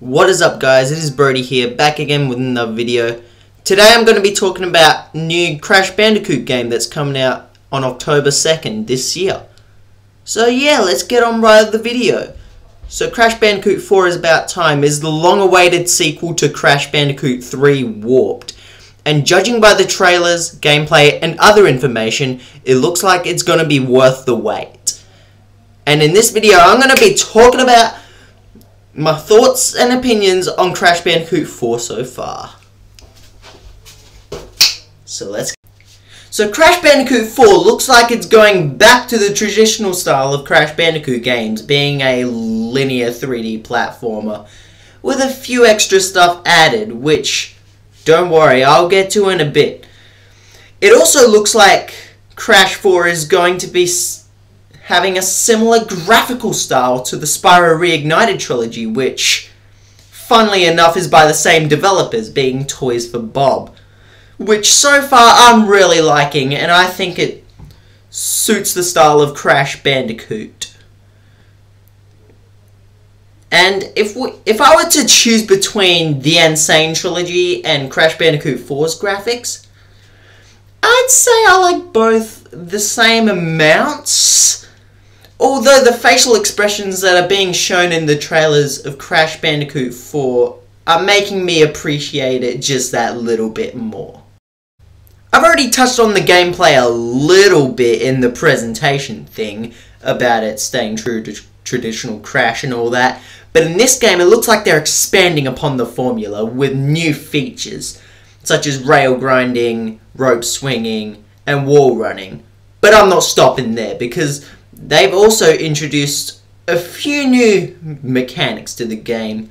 What is up guys, it is Brody here, back again with another video. Today I'm going to be talking about new Crash Bandicoot game that's coming out on October 2nd this year. So yeah, let's get on right with the video. So Crash Bandicoot 4 is About Time is the long-awaited sequel to Crash Bandicoot 3 Warped. And judging by the trailers, gameplay, and other information, it looks like it's going to be worth the wait. And in this video, I'm going to be talking about my thoughts and opinions on Crash Bandicoot 4 so far. So let's so Crash Bandicoot 4 looks like it's going back to the traditional style of Crash Bandicoot games, being a linear 3D platformer, with a few extra stuff added, which, don't worry, I'll get to in a bit. It also looks like Crash 4 is going to be having a similar graphical style to the Spyro Reignited trilogy, which, funnily enough, is by the same developers, being Toys for Bob. Which so far I'm really liking, and I think it suits the style of Crash Bandicoot. And if we, if I were to choose between the N. Sane trilogy and Crash Bandicoot 4's graphics, I'd say I like both the same amounts Although the facial expressions that are being shown in the trailers of Crash Bandicoot 4 are making me appreciate it just that little bit more. I've already touched on the gameplay a little bit in the presentation thing about it staying true to traditional Crash and all that, but in this game it looks like they're expanding upon the formula with new features, such as rail grinding, rope swinging, and wall running. But I'm not stopping there because They've also introduced a few new mechanics to the game,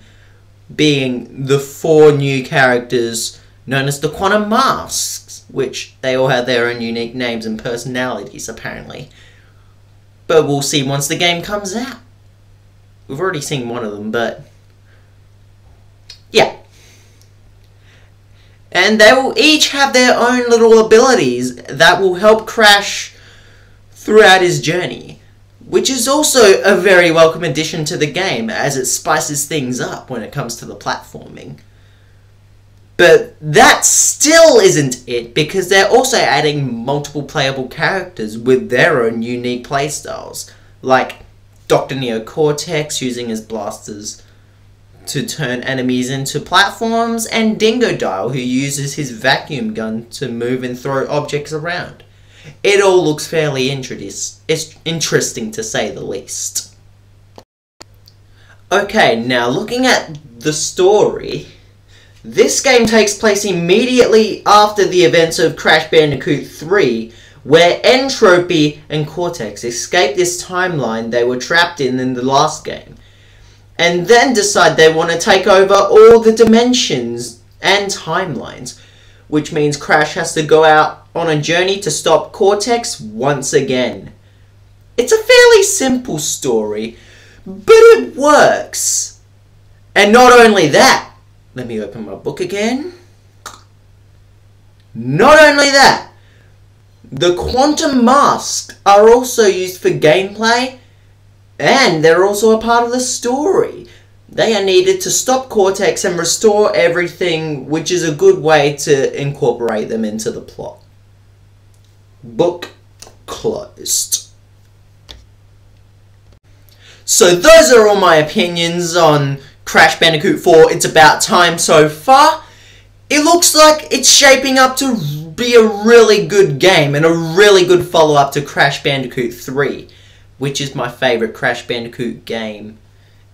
being the four new characters known as the Quantum Masks, which they all have their own unique names and personalities apparently. But we'll see once the game comes out. We've already seen one of them, but yeah. And they will each have their own little abilities that will help Crash throughout his journey which is also a very welcome addition to the game as it spices things up when it comes to the platforming. But that still isn't it because they're also adding multiple playable characters with their own unique playstyles, like Dr. Neo Cortex using his blasters to turn enemies into platforms, and Dingodile who uses his vacuum gun to move and throw objects around. It all looks fairly it's interesting to say the least. Okay, now looking at the story, this game takes place immediately after the events of Crash Bandicoot 3, where N. Tropy and Cortex escape this timeline they were trapped in in the last game, and then decide they want to take over all the dimensions and timelines, which means Crash has to go out on a journey to stop Cortex once again. It's a fairly simple story, but it works. And not only that, let me open my book again. Not only that, the quantum masks are also used for gameplay and they're also a part of the story. They are needed to stop Cortex and restore everything, which is a good way to incorporate them into the plot. Book closed. So those are all my opinions on Crash Bandicoot 4. It's about time so far. It looks like it's shaping up to be a really good game and a really good follow-up to Crash Bandicoot 3, which is my favourite Crash Bandicoot game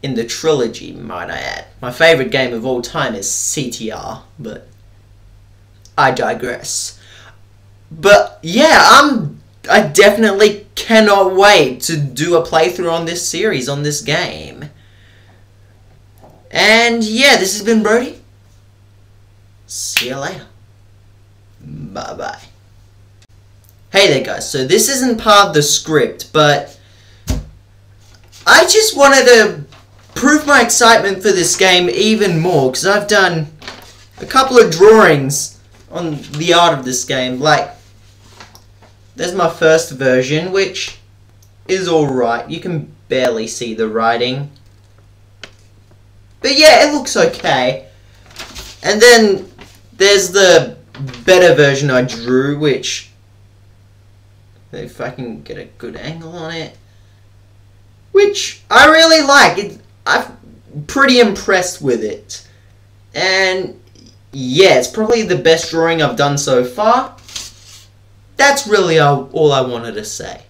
in the trilogy, might I add. My favourite game of all time is CTR, but I digress. But yeah, I'm I definitely cannot wait to do a playthrough on this series, on this game. And yeah, this has been Brody. See you later. Bye bye. Hey there guys, so this isn't part of the script, but I just wanted to prove my excitement for this game even more because I've done a couple of drawings on the art of this game. Like, there's my first version, which is alright. You can barely see the writing. But yeah, it looks okay. And then there's the better version I drew, which if I can get a good angle on it, which I really like. It, I'm pretty impressed with it, and yeah, it's probably the best drawing I've done so far. That's really all, all I wanted to say.